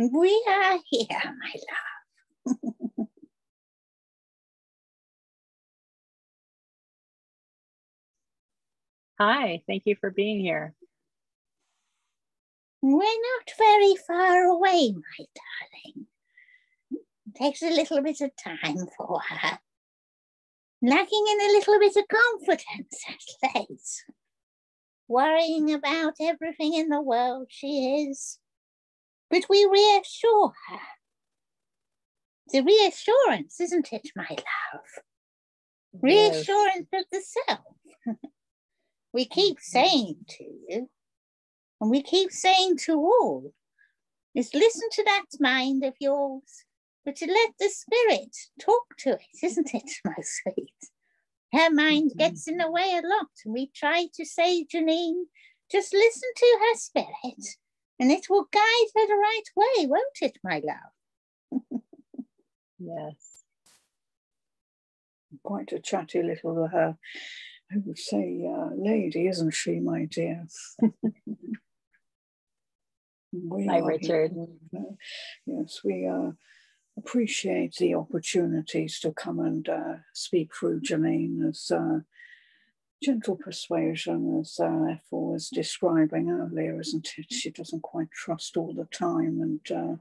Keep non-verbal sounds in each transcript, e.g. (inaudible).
We are here, my love. (laughs) Hi, thank you for being here. We're not very far away, my darling. It takes a little bit of time for her. Lacking in a little bit of confidence at late. Worrying about everything in the world she is. But we reassure her. The reassurance, isn't it, my love? Reassurance yes. of the self. (laughs) we keep saying to you, and we keep saying to all, is listen to that mind of yours, but to let the spirit talk to it, isn't it, (laughs) my sweet? Her mind mm-hmm. gets in the way a lot, and we try to say, Janine, just listen to her spirit, and it will guide her the right way, won't it, my love? yes. (laughs) Quite a chatty little, uh, I would say, uh, lady, isn't she, my dear? (laughs) We Hi, Richard. yes, we uh, appreciate the opportunities to come and uh, speak through Janine as uh, gentle persuasion, as uh, Ethel was describing earlier, isn't it? She doesn't quite trust all the time, and uh,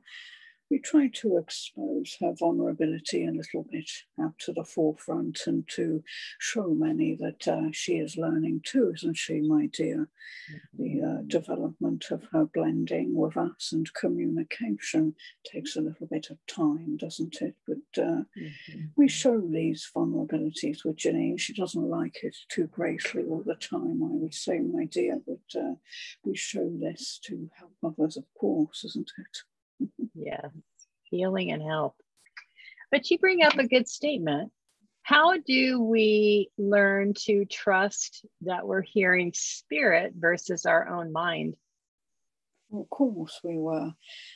we try to expose her vulnerability a little bit out to the forefront and to show many that uh, she is learning too, isn't she, my dear? Mm-hmm. The uh, development of her blending with us and communication takes a little bit of time, doesn't it? But uh, mm-hmm. we show these vulnerabilities with Janine. She doesn't like it too greatly all the time, I would say, my dear, but uh, we show this to help others, of course, isn't it? Yes, healing and help. But you bring up a good statement. How do we learn to trust that we're hearing spirit versus our own mind? Of course, we were, I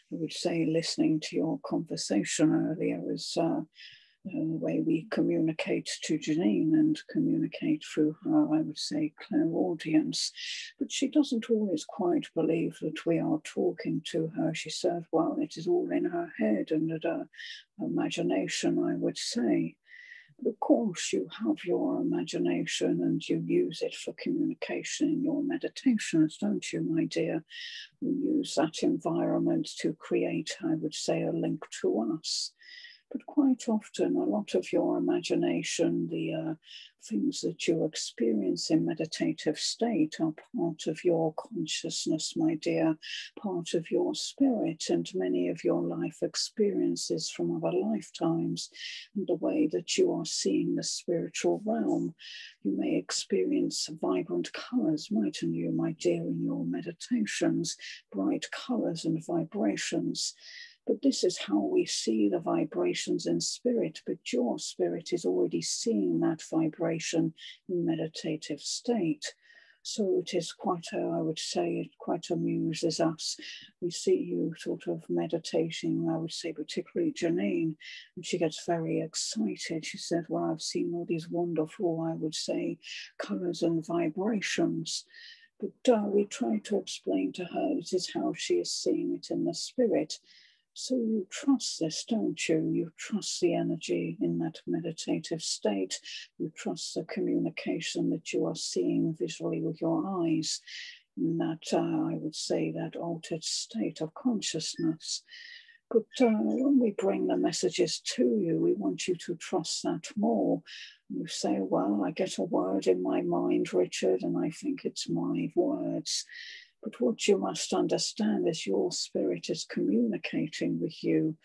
would say, listening to your conversation earlier was uh, Uh, the way we communicate to Janine and communicate through her, I would say, clairaudience. But she doesn't always quite believe that we are talking to her. She says, well, it is all in her head and in her imagination, I would say. But of course, you have your imagination and you use it for communication in your meditations, don't you, my dear? You use that environment to create, I would say, a link to us but quite often a lot of your imagination, the uh, things that you experience in meditative state are part of your consciousness, my dear, part of your spirit, and many of your life experiences from other lifetimes, and the way that you are seeing the spiritual realm. You may experience vibrant colors, mightn't you, my dear, in your meditations, bright colors and vibrations. But this is how we see the vibrations in spirit. But your spirit is already seeing that vibration in meditative state. So it is quite a, I would say, it quite amuses us. We see you sort of meditating, I would say, particularly Janine, and she gets very excited. She says, Well, I've seen all these wonderful, I would say, colors and vibrations. But uh, we try to explain to her this is how she is seeing it in the spirit. So you trust this, don't you? You trust the energy in that meditative state. You trust the communication that you are seeing visually with your eyes in that, uh, I would say, that altered state of consciousness. But uh, when we bring the messages to you, we want you to trust that more. You say, Well, I get a word in my mind, Richard, and I think it's my words. But what you must understand is your spirit is communicating with you.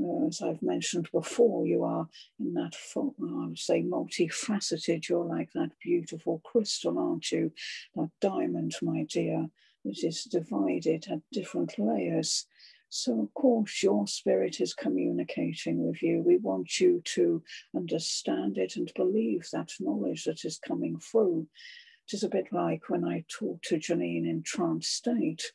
Uh, as I've mentioned before, you are in that, I would say, multifaceted. You're like that beautiful crystal, aren't you? That diamond, my dear, that is divided at different layers. So, of course, your spirit is communicating with you. We want you to understand it and believe that knowledge that is coming through. It is a bit like when I talk to Janine in trance state.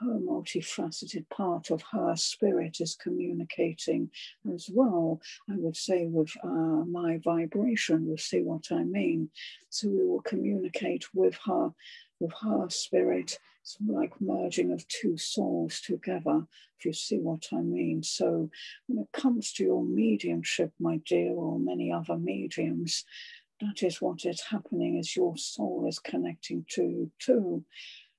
Her multifaceted part of her spirit is communicating as well, I would say, with uh, my vibration. You'll see what I mean. So we will communicate with her with her spirit. It's like merging of two souls together, if you see what I mean. So when it comes to your mediumship, my dear, or many other mediums, that is what is happening as your soul is connecting to too.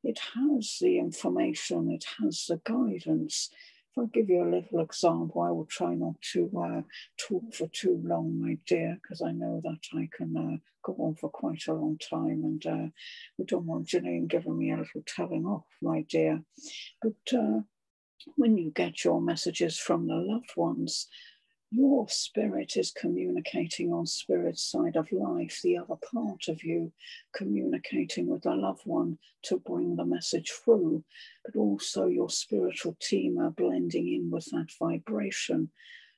It has the information, it has the guidance. If I give you a little example, I will try not to uh, talk for too long, my dear, because I know that I can uh, go on for quite a long time and uh, we don't want Janine giving me a little telling off, my dear. But uh, when you get your messages from the loved ones, your spirit is communicating on spirit side of life, the other part of you communicating with a loved one to bring the message through, but also your spiritual team are blending in with that vibration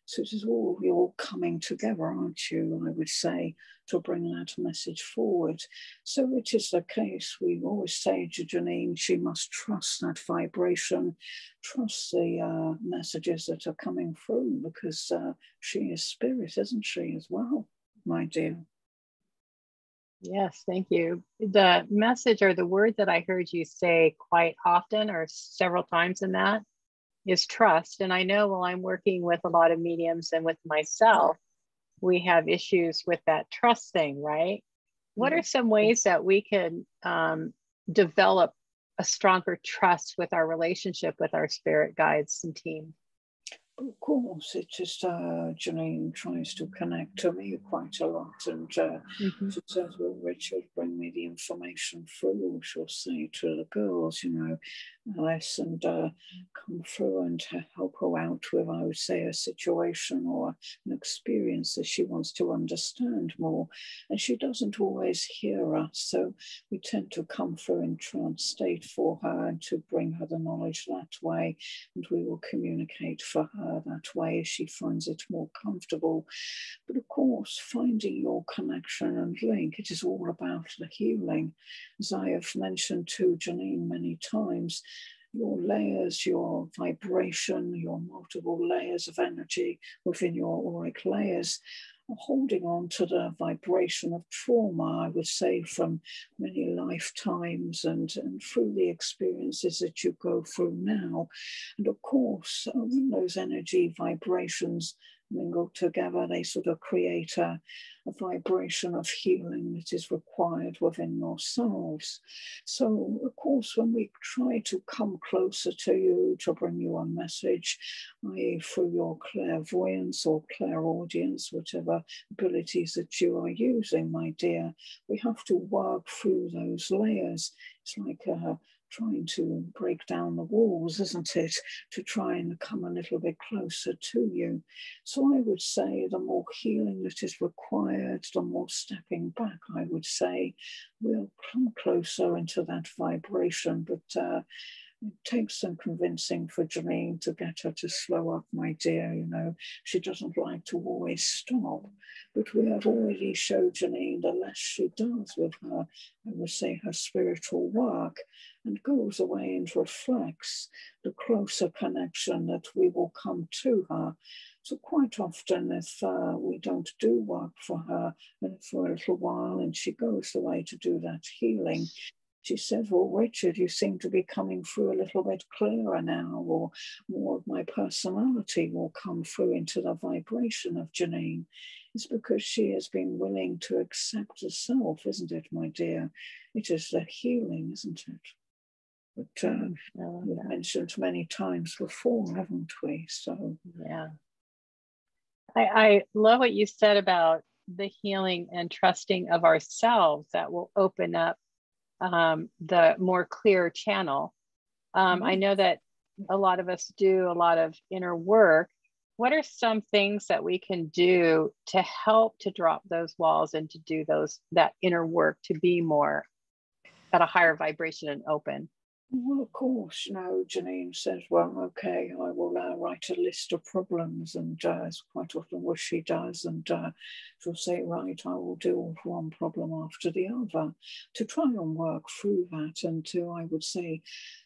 so it is all you're coming together, aren't you? I would say to bring that message forward. So it is the case. We always say to Janine, she must trust that vibration, trust the uh, messages that are coming through, because uh, she is spirit, isn't she, as well, my dear? Yes, thank you. The message or the word that I heard you say quite often or several times in that is trust. And I know while I'm working with a lot of mediums and with myself, we have issues with that trust thing, right? What are some ways that we can um, develop a stronger trust with our relationship with our spirit guides and team? Of course, it just uh, Janine tries to connect to me quite a lot, and uh, mm-hmm. she says, "Well, Richard, bring me the information through." She'll say to the girls, you know, Alice, and uh, come through and help her out with, I would say, a situation or an experience that she wants to understand more, and she doesn't always hear us, so we tend to come through in trance state for her and to bring her the knowledge that way, and we will communicate for her that way. She finds it more comfortable. But of course, finding your connection and link, it is all about the healing. As I have mentioned to Janine many times, your layers, your vibration, your multiple layers of energy within your auric layers holding on to the vibration of trauma, I would say, from many lifetimes and, and through the experiences that you go through now. And of course, uh, when those energy vibrations mingle together, they sort of create a, a vibration of healing that is required within yourselves. So, of course, when we try to come closer to you to bring you a message, i.e., through your clairvoyance or clairaudience, whatever abilities that you are using, my dear, we have to work through those layers. It's like a trying to break down the walls, isn't it, to try and come a little bit closer to you. So I would say the more healing that is required, the more stepping back, I would say, we'll come closer into that vibration. But uh, it takes some convincing for Janine to get her to slow up, my dear. You know, she doesn't like to always stop. But we have already showed Janine the less she does with her, I would say, her spiritual work, and goes away and reflects the closer connection that we will come to her. So quite often, if uh, we don't do work for her and for a little while, and she goes away to do that healing, she said, Well, Richard, you seem to be coming through a little bit clearer now, or more of my personality will come through into the vibration of Janine. It's because she has been willing to accept herself, isn't it, my dear? It is the healing, isn't it? But uh, we've mentioned many times before, haven't we? So, yeah. I, I love what you said about the healing and trusting of ourselves that will open up um, the more clear channel. Um, mm-hmm. I know that a lot of us do a lot of inner work. What are some things that we can do to help to drop those walls and to do those that inner work to be more at a higher vibration and open? Well, of course, you know, Janine says, well, okay, I will uh, write a list of problems, and uh, quite often what she does, and uh, she'll say, right, I will deal with one problem after the other to try and work through that and to, I would say,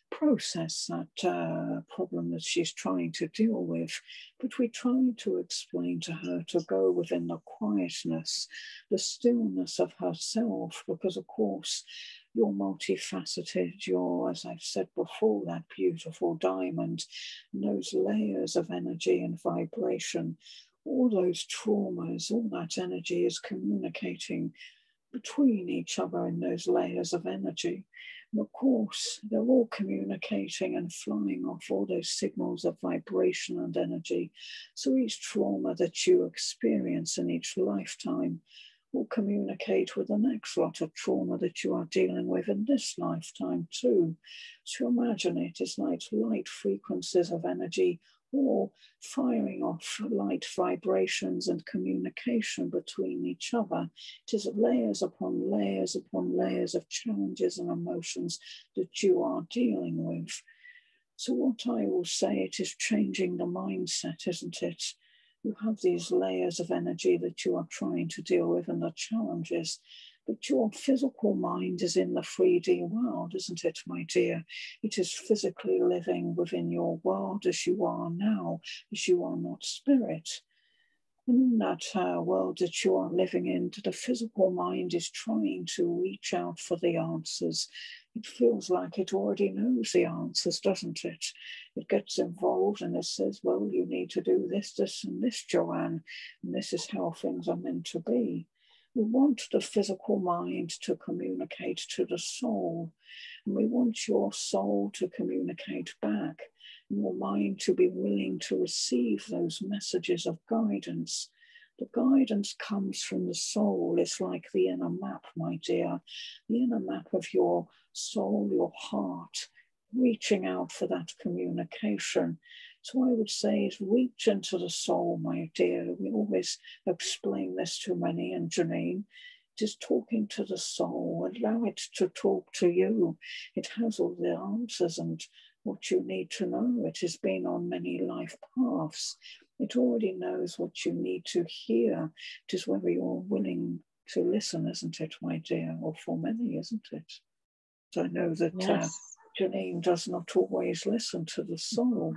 process that uh, problem that she's trying to deal with. But we try to explain to her to go within the quietness, the stillness of herself, because, of course, you're multifaceted. You're, as I've said before, that beautiful diamond, and those layers of energy and vibration, all those traumas, all that energy is communicating between each other in those layers of energy. And of course, they're all communicating and flying off all those signals of vibration and energy. So each trauma that you experience in each lifetime will communicate with the next lot of trauma that you are dealing with in this lifetime too. So imagine it is like light frequencies of energy or firing off light vibrations and communication between each other. It is layers upon layers upon layers of challenges and emotions that you are dealing with. So, what I will say, it is changing the mindset, isn't it? You have these layers of energy that you are trying to deal with and the challenges but your physical mind is in the 3D world, isn't it, my dear? It is physically living within your world as you are now, as you are not spirit. In that uh, world that you are living in, the physical mind is trying to reach out for the answers. It feels like it already knows the answers, doesn't it? It gets involved and it says, well, you need to do this, this, and this, JoAnne, and this is how things are meant to be. We want the physical mind to communicate to the soul, and we want your soul to communicate back, and your mind to be willing to receive those messages of guidance. The guidance comes from the soul. It's like the inner map, my dear, the inner map of your soul, your heart, reaching out for that communication. So I would say is reach into the soul, my dear. We always explain this to many and Janine. It is talking to the soul. Allow it to talk to you. It has all the answers and what you need to know. It has been on many life paths. It already knows what you need to hear. It is whether you're willing to listen, isn't it, my dear? Or for many, isn't it? I know that uh, yes. uh, Janine does not always listen to the soul.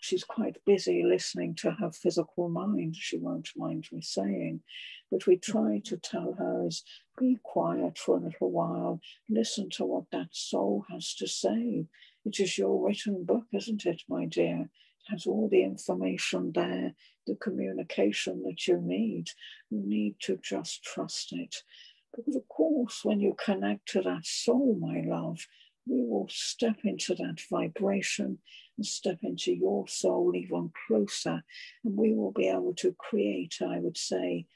She's quite busy listening to her physical mind, she won't mind me saying. But we try to tell her is be quiet for a little while, listen to what that soul has to say. It is your written book, isn't it, my dear? It has all the information there, the communication that you need. You need to just trust it. Because, of course, when you connect to that soul, my love, we will step into that vibration and step into your soul even closer. And we will be able to create, I would say,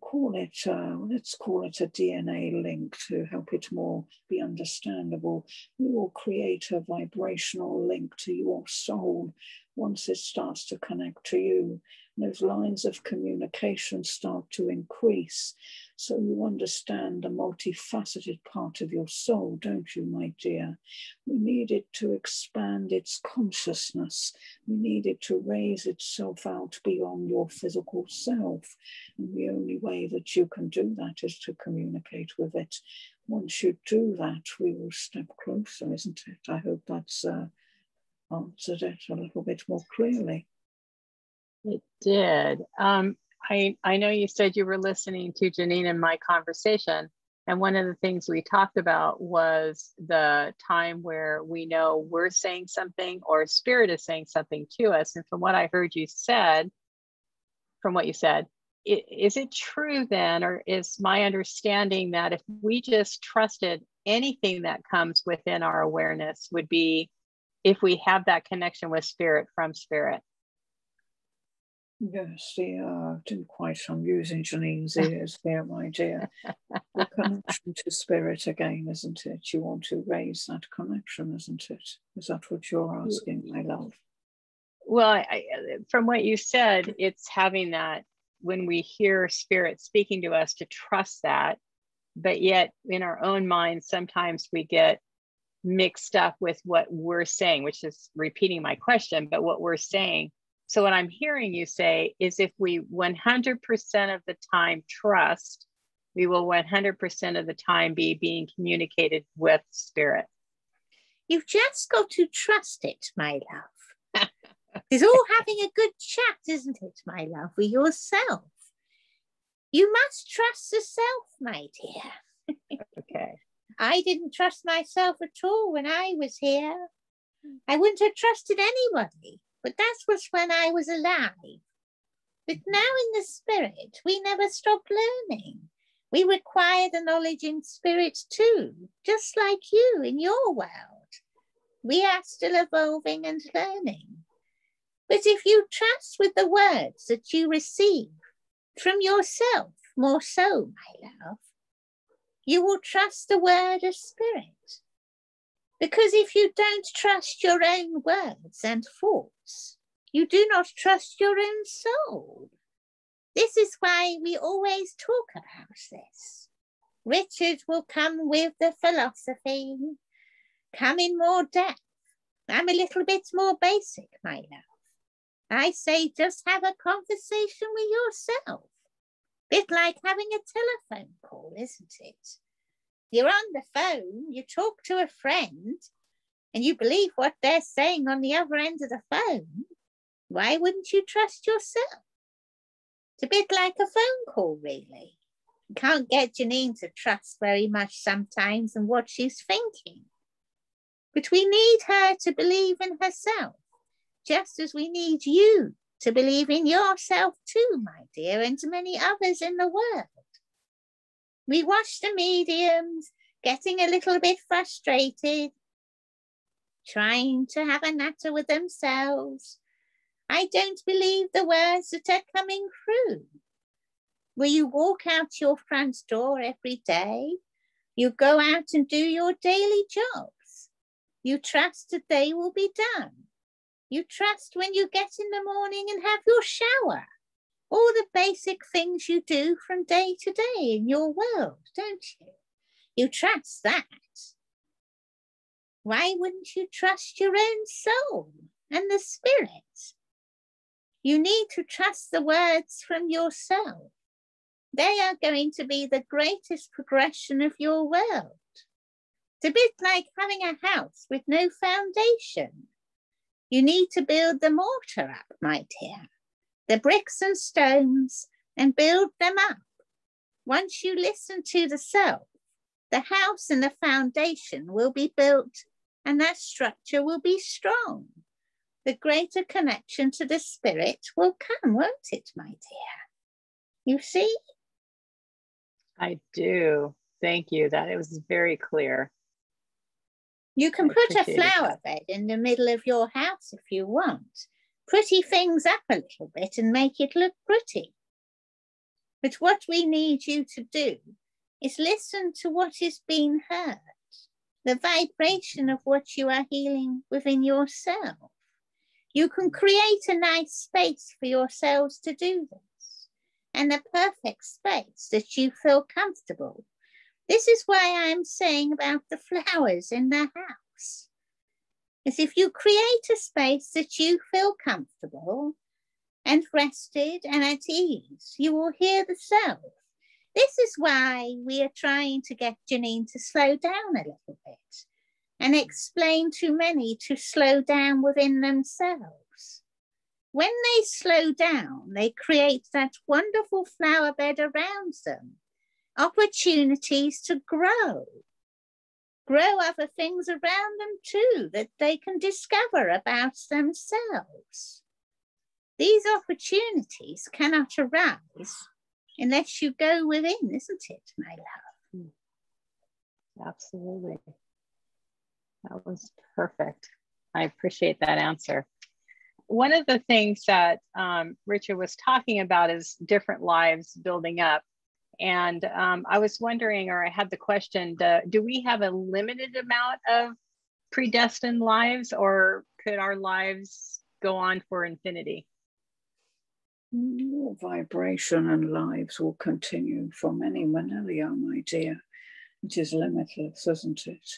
call it, uh, let's call it a DNA link to help it more be understandable. We will create a vibrational link to your soul once it starts to connect to you. Those lines of communication start to increase. So you understand the multifaceted part of your soul, don't you, my dear? We need it to expand its consciousness. We need it to raise itself out beyond your physical self. And the only way that you can do that is to communicate with it. Once you do that, we will step closer, isn't it? I hope that's uh, answered it a little bit more clearly. It did. Um, I, I know you said you were listening to Janine and my conversation. And one of the things we talked about was the time where we know we're saying something or spirit is saying something to us. And from what I heard you said, from what you said, is it true then, or is my understanding that if we just trusted anything that comes within our awareness would be if we have that connection with spirit from spirit? Yes, the uh, didn't quite. I'm using Janine's ears here, my dear. the connection to spirit again, isn't it? You want to raise that connection, isn't it? Is that what you're asking, my love? Well, I, from what you said, it's having that when we hear spirit speaking to us to trust that, but yet in our own minds, sometimes we get mixed up with what we're saying, which is repeating my question, but what we're saying so, what I'm hearing you say is if we 100% of the time trust, we will 100% of the time be being communicated with spirit. You've just got to trust it, my love. (laughs) it's all having a good chat, isn't it, my love, with yourself? You must trust the self, my dear. okay. I didn't trust myself at all when I was here. I wouldn't have trusted anybody, but that was when I was alive. But now in the spirit, we never stop learning. We require the knowledge in spirit too, just like you in your world. We are still evolving and learning. But if you trust with the words that you receive from yourself, more so, my love, you will trust the word of spirit. Because if you don't trust your own words and thoughts, you do not trust your own soul. This is why we always talk about this. Richard will come with the philosophy, come in more depth. I'm a little bit more basic, my love. I say just have a conversation with yourself. Bit like having a telephone call, isn't it? You're on the phone, you talk to a friend, and you believe what they're saying on the other end of the phone. Why wouldn't you trust yourself? It's a bit like a phone call, really. You can't get Janine to trust very much sometimes in what she's thinking. But we need her to believe in herself just as we need you to believe in yourself too, my dear, and to many others in the world. We watch the mediums getting a little bit frustrated, trying to have a natter with themselves. I don't believe the words that are coming through. Will you walk out your front door every day? You go out and do your daily jobs. You trust that they will be done. You trust when you get in the morning and have your shower. All the basic things you do from day to day in your world, don't you? You trust that. Why wouldn't you trust your own soul and the spirit? You need to trust the words from yourself. They are going to be the greatest progression of your world. It's a bit like having a house with no foundation. You need to build the mortar up, my dear, the bricks and stones, and build them up. Once you listen to the self, the house and the foundation will be built, and that structure will be strong. The greater connection to the spirit will come, won't it, my dear? You see? I do. Thank you. That it was very clear. You can put a flower bed in the middle of your house if you want. Pretty things up a little bit and make it look pretty. But what we need you to do is listen to what is being heard, the vibration of what you are healing within yourself. You can create a nice space for yourselves to do this and a perfect space that you feel comfortable this is why I'm saying about the flowers in the house. Is if you create a space that you feel comfortable and rested and at ease, you will hear the self. This is why we are trying to get Janine to slow down a little bit and explain to many to slow down within themselves. When they slow down, they create that wonderful flower bed around them opportunities to grow, grow other things around them too that they can discover about themselves. These opportunities cannot arise unless you go within, isn't it, my love? Absolutely. That was perfect. I appreciate that answer. One of the things that um, Richard was talking about is different lives building up. And um, I was wondering, or I had the question do, do we have a limited amount of predestined lives, or could our lives go on for infinity? Vibration and lives will continue for many millennia, my dear. It is limitless, isn't it?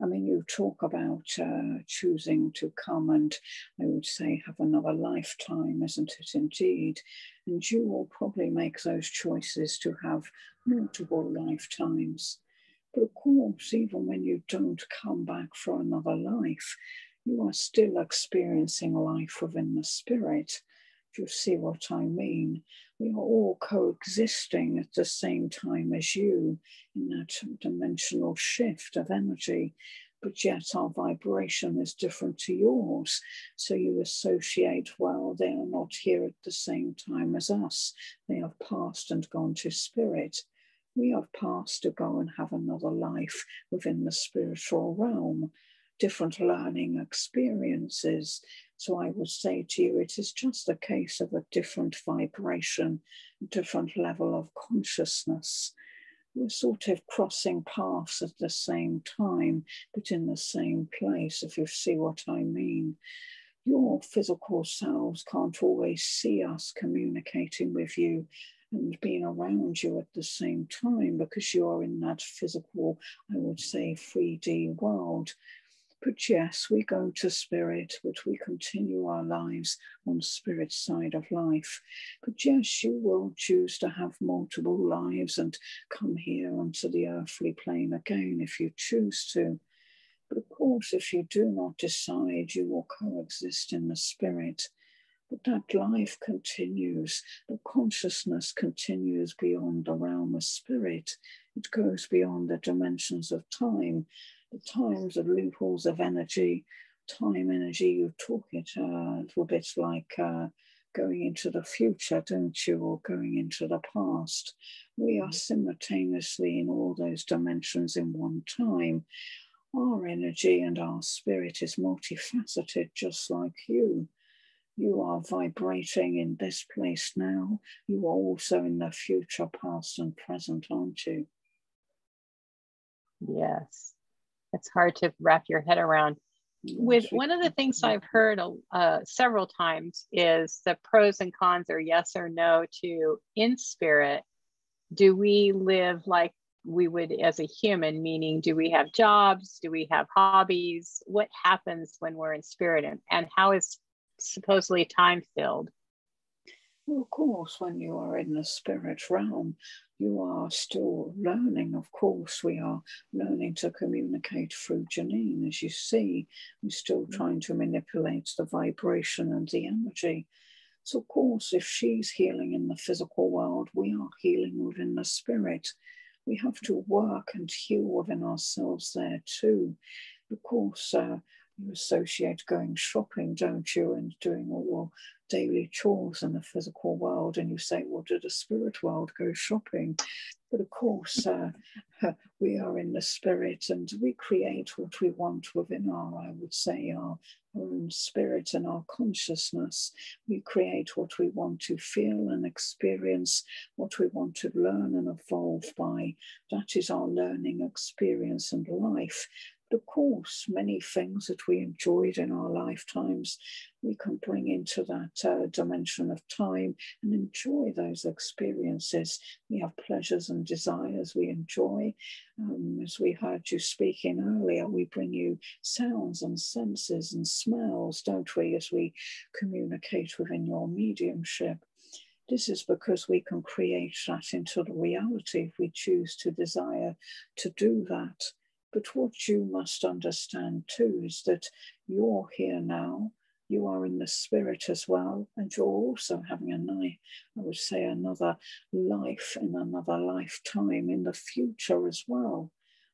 I mean, you talk about uh, choosing to come and I would say have another lifetime, isn't it indeed? And you will probably make those choices to have multiple lifetimes. But of course, even when you don't come back for another life, you are still experiencing life within the spirit you see what I mean? We are all coexisting at the same time as you in that dimensional shift of energy, but yet our vibration is different to yours. So you associate, well, they are not here at the same time as us. They have passed and gone to spirit. We have passed to go and have another life within the spiritual realm different learning experiences. So I would say to you, it is just a case of a different vibration, a different level of consciousness. We're sort of crossing paths at the same time, but in the same place, if you see what I mean. Your physical selves can't always see us communicating with you and being around you at the same time because you are in that physical, I would say, 3D world. But yes, we go to spirit, but we continue our lives on spirit side of life. But yes, you will choose to have multiple lives and come here onto the earthly plane again if you choose to. But of course, if you do not decide, you will coexist in the spirit. But that life continues, the consciousness continues beyond the realm of spirit. It goes beyond the dimensions of time the times of loopholes of energy, time energy, you talk it uh, a little bit like uh, going into the future, don't you, or going into the past. We are mm-hmm. simultaneously in all those dimensions in one time. Our energy and our spirit is multifaceted, just like you. You are vibrating in this place now. You are also in the future, past, and present, aren't you? Yes it's hard to wrap your head around. With one of the things I've heard uh, several times is the pros and cons or yes or no to in spirit. Do we live like we would as a human, meaning do we have jobs? Do we have hobbies? What happens when we're in spirit and, and how is supposedly time filled? Well, of course, when you are in the spirit realm, you are still learning. Of course, we are learning to communicate through Janine. As you see, we're still mm. trying to manipulate the vibration and the energy. So, of course, if she's healing in the physical world, we are healing within the spirit. We have to work and heal within ourselves there too. Of course, uh, you associate going shopping, don't you, and doing all your daily chores in the physical world, and you say, Well, did the spirit world go shopping? But of course, uh, we are in the spirit and we create what we want within our, I would say, our own spirit and our consciousness. We create what we want to feel and experience, what we want to learn and evolve by. That is our learning experience and life of course, many things that we enjoyed in our lifetimes, we can bring into that uh, dimension of time and enjoy those experiences. We have pleasures and desires we enjoy. Um, as we heard you speaking earlier, we bring you sounds and senses and smells, don't we, as we communicate within your mediumship. This is because we can create that into the reality if we choose to desire to do that. But what you must understand too is that you're here now, you are in the spirit as well, and you're also having a I would say, another life in another lifetime in the future as well.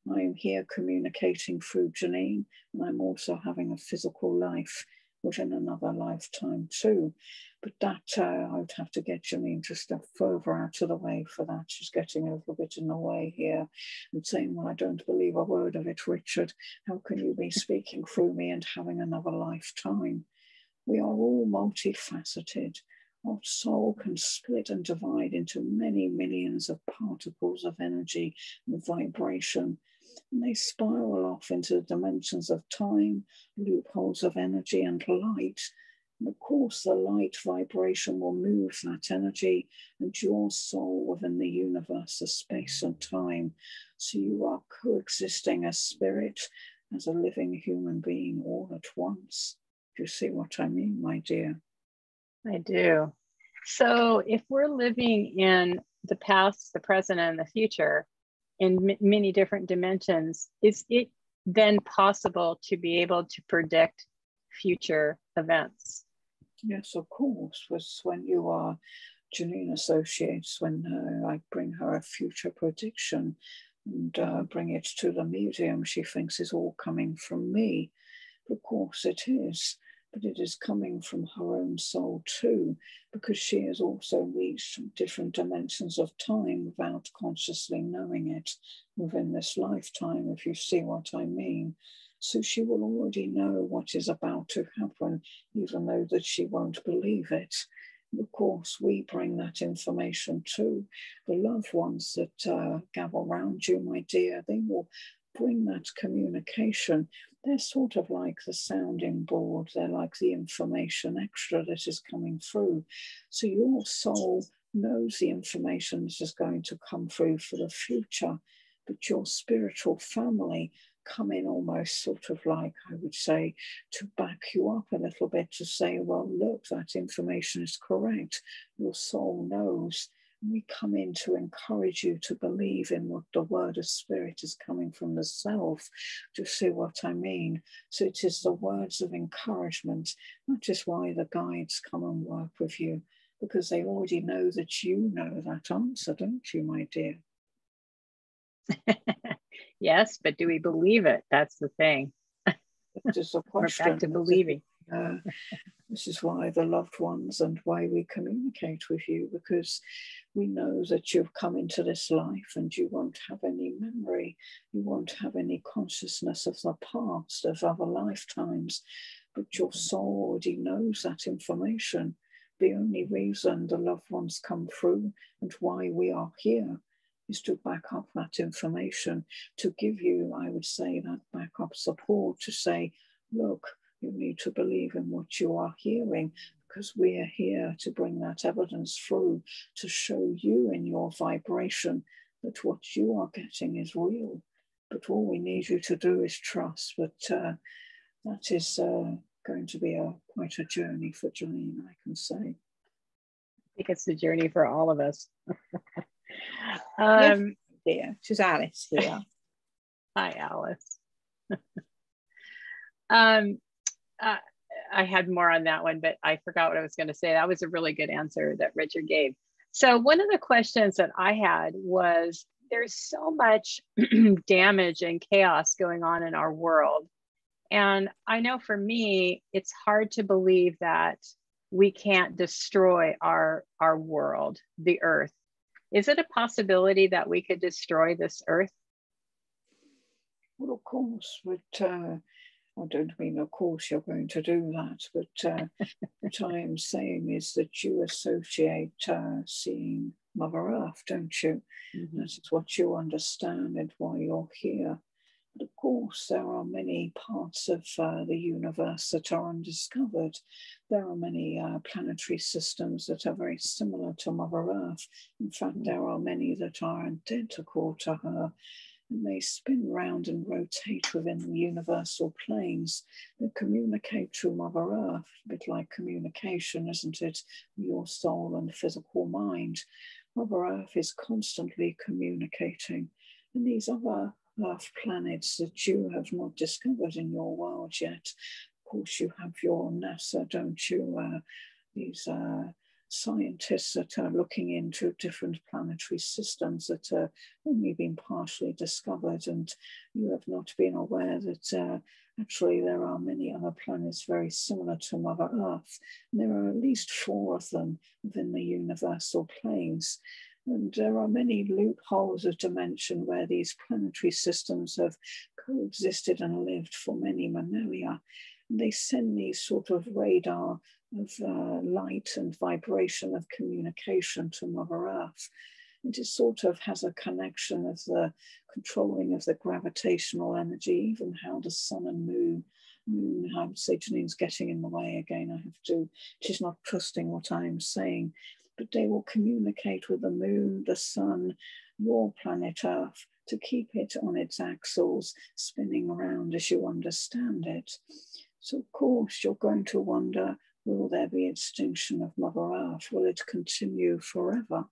I am here communicating through Janine, and I'm also having a physical life within another lifetime too. But that uh, I would have to get Janine to step further out of the way for that. She's getting a little bit in the way here and saying, Well, I don't believe a word of it, Richard. How can you be speaking through me and having another lifetime? We are all multifaceted. Our soul can split and divide into many millions of particles of energy and vibration and they spiral off into the dimensions of time, loopholes of energy and light, and of course, the light vibration will move that energy and your soul within the universe of space and time. So you are coexisting as spirit, as a living human being all at once. Do you see what I mean, my dear? I do. So if we're living in the past, the present, and the future in m- many different dimensions, is it then possible to be able to predict future events? Yes, of course. Was when you are Janine associates when uh, I bring her a future prediction and uh, bring it to the medium, she thinks it's all coming from me. Of course, it is, but it is coming from her own soul too, because she has also reached different dimensions of time without consciously knowing it within this lifetime, if you see what I mean. So she will already know what is about to happen, even though that she won't believe it of course, we bring that information to the loved ones that uh, gather around you, my dear. They will bring that communication. They're sort of like the sounding board, they're like the information extra that is coming through. So your soul knows the information that is going to come through for the future, but your spiritual family come in almost sort of like, I would say, to back you up a little bit to say, well, look, that information is correct. Your soul knows. We come in to encourage you to believe in what the word of spirit is coming from the self. To see what I mean? So it is the words of encouragement, that is why the guides come and work with you, because they already know that you know that answer, don't you, my dear? (laughs) yes, but do we believe it? That's the thing. Just a question. (laughs) We're back to believing. Uh, this is why the loved ones and why we communicate with you because we know that you've come into this life and you won't have any memory, you won't have any consciousness of the past, of other lifetimes, but your mm-hmm. soul already knows that information. The only reason the loved ones come through and why we are here is to back up that information, to give you, I would say, that backup support to say, look, you need to believe in what you are hearing because we are here to bring that evidence through to show you in your vibration that what you are getting is real. But all we need you to do is trust. But uh, that is uh, going to be a quite a journey for Janine, I can say. I think it's the journey for all of us. (laughs) Um, dear, she's Alice here. (laughs) Hi, Alice. (laughs) um, uh, I had more on that one, but I forgot what I was going to say. That was a really good answer that Richard gave. So, one of the questions that I had was there's so much (clears throat) damage and chaos going on in our world. And I know for me, it's hard to believe that we can't destroy our, our world, the earth, is it a possibility that we could destroy this earth? Well, of course, but uh, I don't mean, of course, you're going to do that. But uh, (laughs) what I am saying is that you associate uh, seeing Mother Earth, don't you? Mm-hmm. That is what you understand and why you're here. But of course, there are many parts of uh, the universe that are undiscovered. There are many uh, planetary systems that are very similar to Mother Earth. In fact, there are many that are identical to her. And they spin round and rotate within the universal planes that communicate through Mother Earth, a bit like communication, isn't it? Your soul and physical mind. Mother Earth is constantly communicating. And these other Earth planets that you have not discovered in your world yet. Of course, you have your NASA, don't you? Uh, these uh, scientists that are looking into different planetary systems that are only been partially discovered, and you have not been aware that uh, actually there are many other planets very similar to Mother Earth. There are at least four of them within the universal planes. And there are many loopholes of dimension where these planetary systems have coexisted and lived for many millennia. And they send these sort of radar of uh, light and vibration of communication to Mother Earth. And it sort of has a connection of the controlling of the gravitational energy, even how the sun and moon moon, say Janine's getting in the way again. I have to, she's not trusting what I am saying they will communicate with the moon, the sun, your planet Earth to keep it on its axles, spinning around as you understand it. So, of course, you're going to wonder will there be extinction of Mother Earth? Will it continue forever?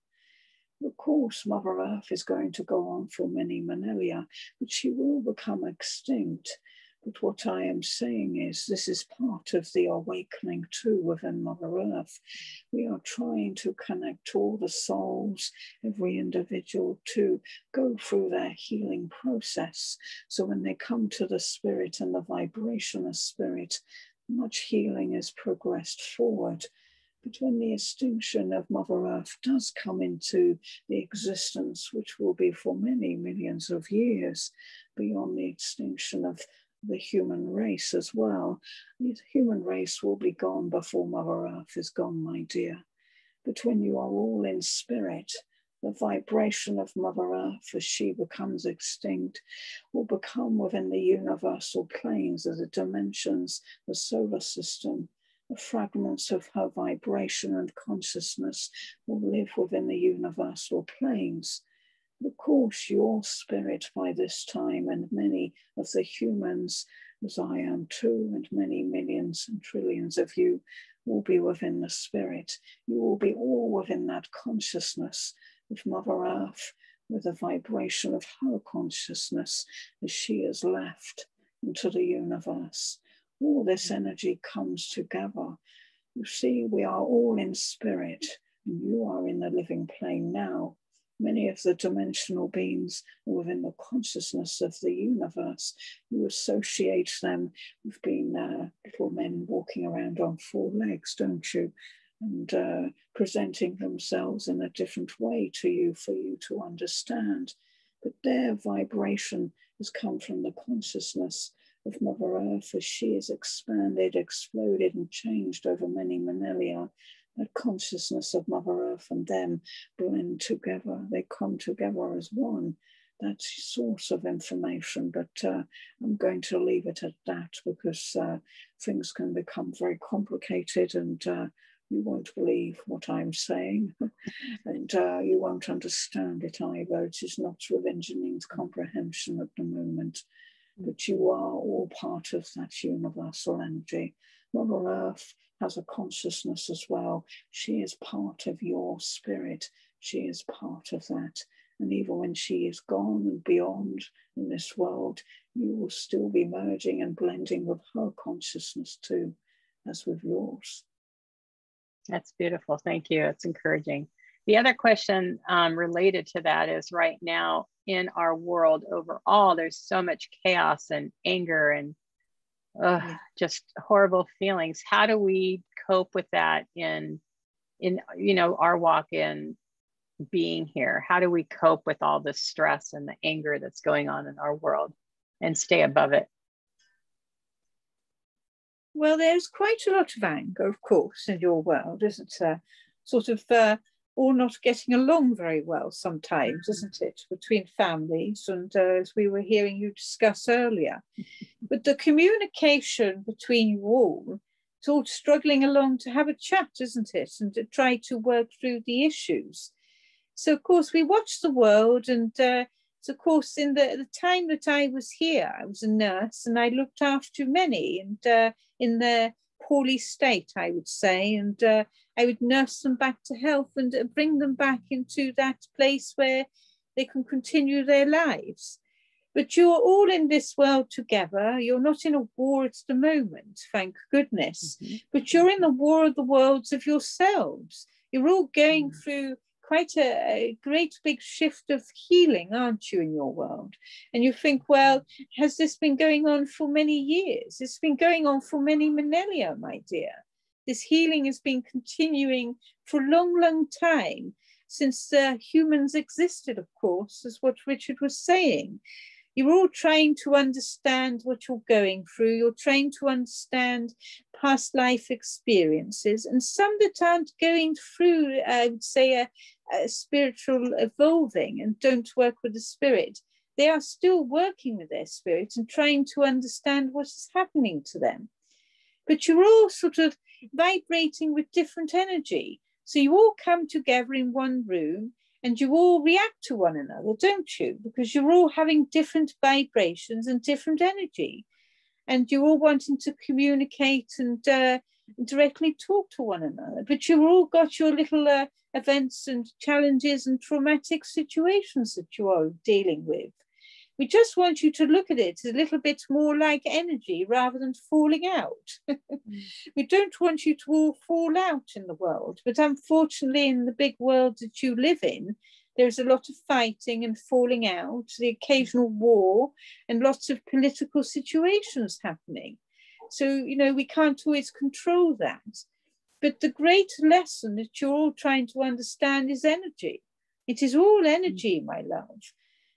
Of course, Mother Earth is going to go on for many millennia, but she will become extinct. But what I am saying is, this is part of the awakening too within Mother Earth. We are trying to connect all the souls, every individual, to go through their healing process. So when they come to the spirit and the vibration of spirit, much healing is progressed forward. But when the extinction of Mother Earth does come into the existence, which will be for many millions of years beyond the extinction of the human race as well. The human race will be gone before Mother Earth is gone, my dear. But when you are all in spirit, the vibration of Mother Earth as she becomes extinct will become within the universal planes of the dimensions, the solar system. The fragments of her vibration and consciousness will live within the universal planes. Of course, your spirit by this time, and many of the humans, as I am too, and many millions and trillions of you, will be within the spirit. You will be all within that consciousness of Mother Earth, with a vibration of her consciousness as she is left into the universe. All this energy comes together. You see, we are all in spirit, and you are in the living plane now many of the dimensional beings within the consciousness of the universe. You associate them with being uh, little men walking around on four legs, don't you? And uh, presenting themselves in a different way to you for you to understand. But their vibration has come from the consciousness of Mother Earth as she has expanded, exploded, and changed over many millennia that consciousness of Mother Earth and them blend together. They come together as one. That's source of information, but uh, I'm going to leave it at that because uh, things can become very complicated and uh, you won't believe what I'm saying (laughs) and uh, you won't understand it either. It is not within Janine's comprehension at the moment, but you are all part of that universal energy. Mother Earth has a consciousness as well. She is part of your spirit. She is part of that. And even when she is gone and beyond in this world, you will still be merging and blending with her consciousness too, as with yours. That's beautiful. Thank you. It's encouraging. The other question um, related to that is right now in our world overall, there's so much chaos and anger and uh, just horrible feelings. How do we cope with that in in you know our walk in being here? How do we cope with all the stress and the anger that's going on in our world and stay above it? Well, there's quite a lot of anger, of course, in your world, isn't there? Sort of uh, all not getting along very well sometimes, isn't it, between families? And uh, as we were hearing you discuss earlier, (laughs) but the communication between you all is all struggling along to have a chat, isn't it, and to try to work through the issues. So, of course, we watch the world, and uh, so, of course, in the, the time that I was here, I was a nurse and I looked after many, and uh, in the poorly state, I would say, and uh, I would nurse them back to health and uh, bring them back into that place where they can continue their lives. But you're all in this world together. You're not in a war at the moment, thank goodness. Mm-hmm. But you're in the war of the worlds of yourselves. You're all going mm-hmm. through quite a, a, great big shift of healing, aren't you, in your world? And you think, well, has this been going on for many years? It's been going on for many millennia, my dear. This healing has been continuing for a long, long time since uh, humans existed, of course, as what Richard was saying. You're all trying to understand what you're going through. You're trying to understand past life experiences, and some that aren't going through, I would say, a, a spiritual evolving and don't work with the spirit. They are still working with their spirit and trying to understand what is happening to them. But you're all sort of vibrating with different energy. So you all come together in one room and you all react to one another, don't you? Because you're all having different vibrations and different energy. And you're all wanting to communicate and uh, directly talk to one another. But you've all got your little uh, events and challenges and traumatic situations that you are dealing with. We just want you to look at it a little bit more like energy rather than falling out. (laughs) mm. We don't want you to all fall out in the world, but unfortunately, in the big world that you live in, there's a lot of fighting and falling out, the occasional war, and lots of political situations happening. So, you know, we can't always control that. But the great lesson that you're all trying to understand is energy. It is all energy, my love.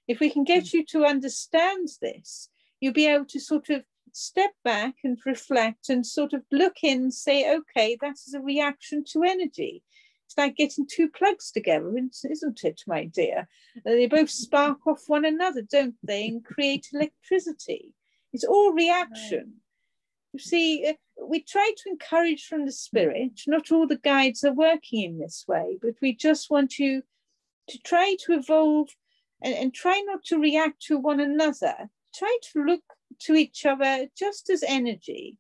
If we can get mm. you to understand this, you'll be able to sort of step back and reflect and sort of look in and say, okay, that is a reaction to energy. It's like getting two plugs together, isn't it, my dear? Uh, they both mm. spark off one another, don't they, and create electricity. It's all reaction. You see, uh, we try to encourage from the spirit. Not all the guides are working in this way, but we just want you to try to evolve and, and try not to react to one another. Try to look to each other just as energy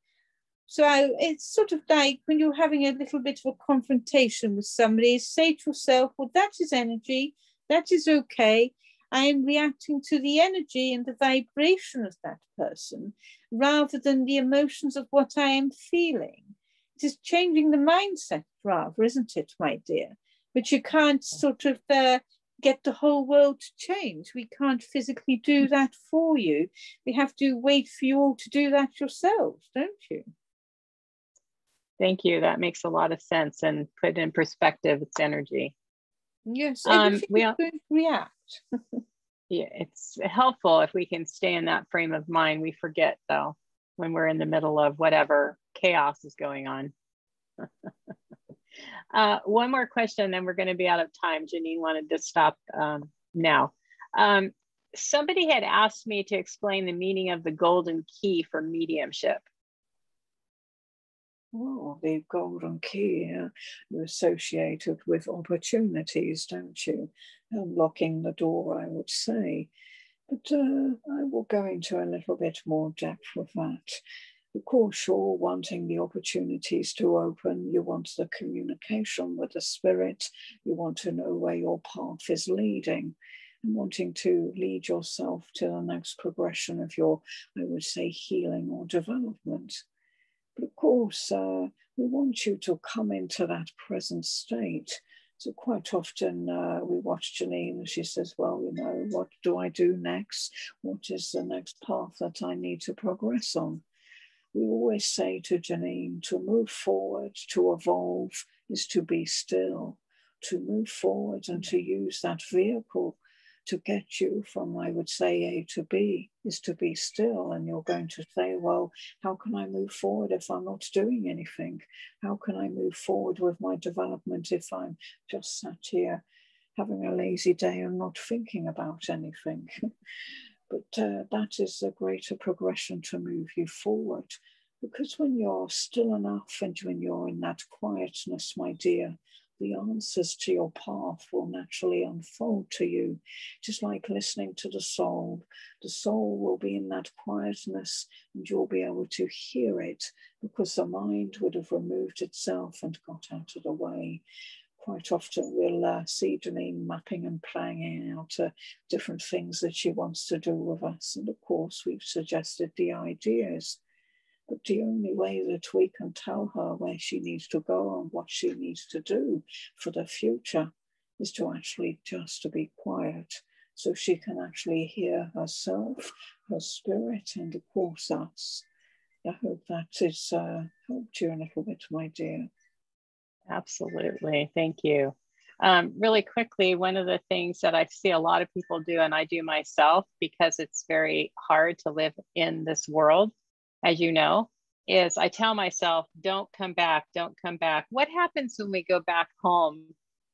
so it's sort of like when you're having a little bit of a confrontation with somebody, say to yourself, well, that is energy, that is okay. I am reacting to the energy and the vibration of that person rather than the emotions of what I am feeling. It is changing the mindset, rather, isn't it, my dear? But you can't sort of uh, get the whole world to change. We can't physically do that for you. We have to wait for you all to do that yourselves, don't you? Thank you. That makes a lot of sense and put in perspective its energy. Yes, um, we all, react. (laughs) yeah, it's helpful if we can stay in that frame of mind. We forget though when we're in the middle of whatever chaos is going on. (laughs) uh, one more question, then we're going to be out of time. Janine wanted to stop um, now. Um, somebody had asked me to explain the meaning of the golden key for mediumship. Well, the golden key uh, you associate it with opportunities, don't you? Unlocking the door, I would say. But uh, I will go into a little bit more depth with that. Of course, you're wanting the opportunities to open. You want the communication with the spirit. You want to know where your path is leading and wanting to lead yourself to the next progression of your, I would say, healing or development. But of course, uh, we want you to come into that present state. So quite often uh, we watch Janine and she says, well, you know, what do I do next? What is the next path that I need to progress on? We always say to Janine, to move forward, to evolve is to be still, to move forward and to use that vehicle to get you from, I would say, A to B is to be still. And you're going to say, well, how can I move forward if I'm not doing anything? How can I move forward with my development if I'm just sat here having a lazy day and not thinking about anything? (laughs) but uh, that is a greater progression to move you forward. Because when you're still enough and when you're in that quietness, my dear, the answers to your path will naturally unfold to you, just like listening to the soul. The soul will be in that quietness and you'll be able to hear it because the mind would have removed itself and got out of the way. Quite often, we'll uh, see Janine mapping and planning out uh, different things that she wants to do with us. And of course, we've suggested the ideas but the only way that we can tell her where she needs to go and what she needs to do for the future is to actually just to be quiet so she can actually hear herself, her spirit, and of course us. I hope that has uh, helped you a little bit, my dear. Absolutely. Thank you. Um, really quickly, one of the things that I see a lot of people do, and I do myself because it's very hard to live in this world, as you know, is I tell myself, don't come back, don't come back. What happens when we go back home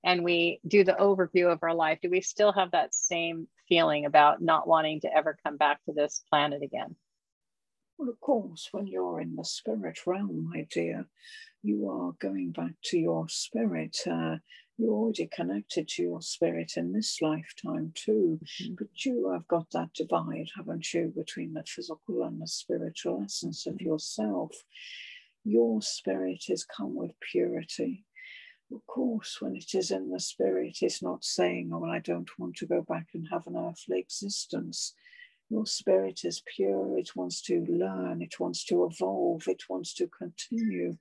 and we do the overview of our life? Do we still have that same feeling about not wanting to ever come back to this planet again? Well, of course, when you're in the spirit realm, my dear, you are going back to your spirit. Uh, you're already connected to your spirit in this lifetime too, mm-hmm. but you have got that divide, haven't you, between the physical and the spiritual essence of yourself. Your spirit has come with purity. Of course, when it is in the spirit, it's not saying, Oh, I don't want to go back and have an earthly existence. Your spirit is pure. It wants to learn. It wants to evolve. It wants to continue.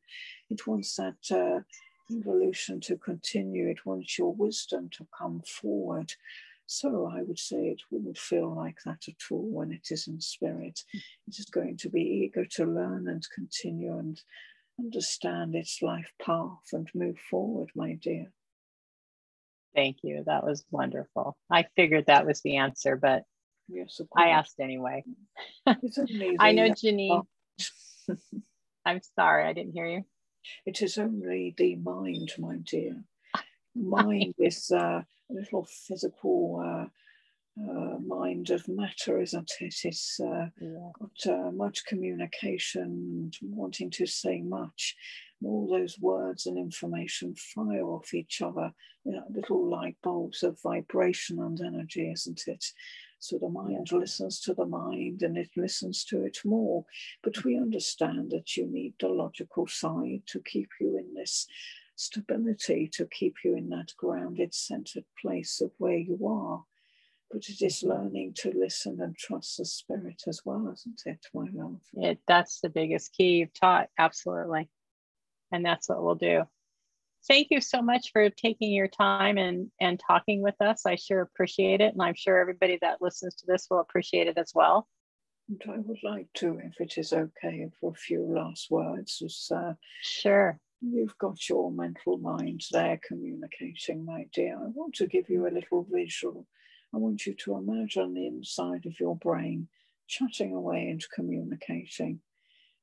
It wants that uh, evolution to continue. It wants your wisdom to come forward. So I would say it wouldn't feel like that at all when it is in spirit. It is going to be eager to learn and continue and understand its life path and move forward, my dear. Thank you. That was wonderful. I figured that was the answer, but yes, I asked anyway. (laughs) I know, Janine. (laughs) I'm sorry, I didn't hear you. It is only the mind, my dear. (laughs) Mind is uh, a little physical uh, uh, mind of matter, isn't it? It's uh, yeah. got uh, much communication and wanting to say much. All those words and information fire off each other, you know, little light bulbs of vibration and energy, isn't it? So the mind listens to the mind and it listens to it more. But we understand that you need the logical side to keep you in this stability, to keep you in that grounded, centered place of where you are. But it is learning to listen and trust the spirit as well, isn't it, my love? It, that's the biggest key you've taught, absolutely. And that's what we'll do thank you so much for taking your time and, and talking with us. I sure appreciate it. And I'm sure everybody that listens to this will appreciate it as well. And I would like to, if it is okay, for a few last words. As, uh, sure. You've got your mental mind there communicating, my dear. I want to give you a little visual. I want you to imagine the inside of your brain chatting away and communicating.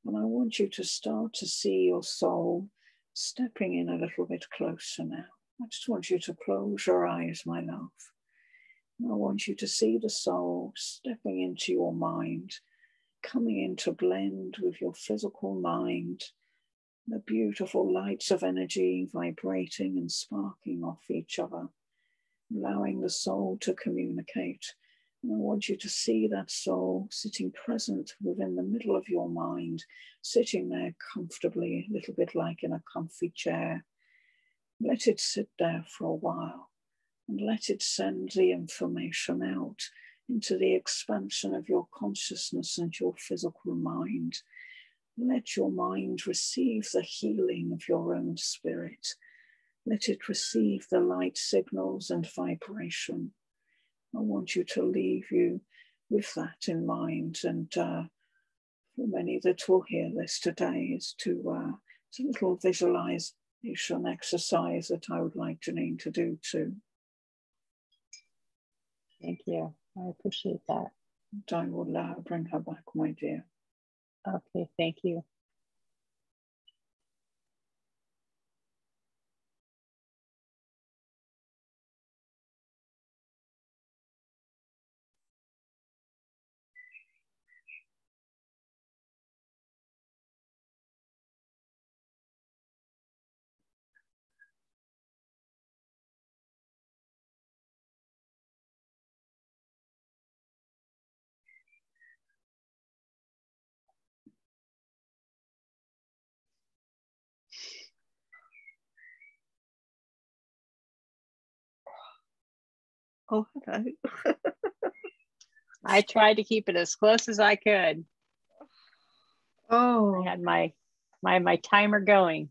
And I want you to start to see your soul stepping in a little bit closer now. I just want you to close your eyes, my love. I want you to see the soul stepping into your mind, coming in to blend with your physical mind, the beautiful lights of energy vibrating and sparking off each other, allowing the soul to communicate and I want you to see that soul sitting present within the middle of your mind, sitting there comfortably, a little bit like in a comfy chair. Let it sit there for a while and let it send the information out into the expansion of your consciousness and your physical mind. Let your mind receive the healing of your own spirit. Let it receive the light signals and vibration I want you to leave you with that in mind. And uh, for many that will hear this today, is to uh, it's a little visualization exercise that I would like Janine to do too. Thank you. I appreciate that. And I will uh, bring her back, my dear. Okay, thank you. Oh, hello. I tried to keep it as close as I could. Oh, I had my my my timer going.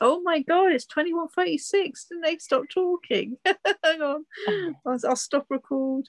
Oh my god, it's 2136. Didn't they stop talking? (laughs) Hang on. (laughs) I'll, I'll, stop record.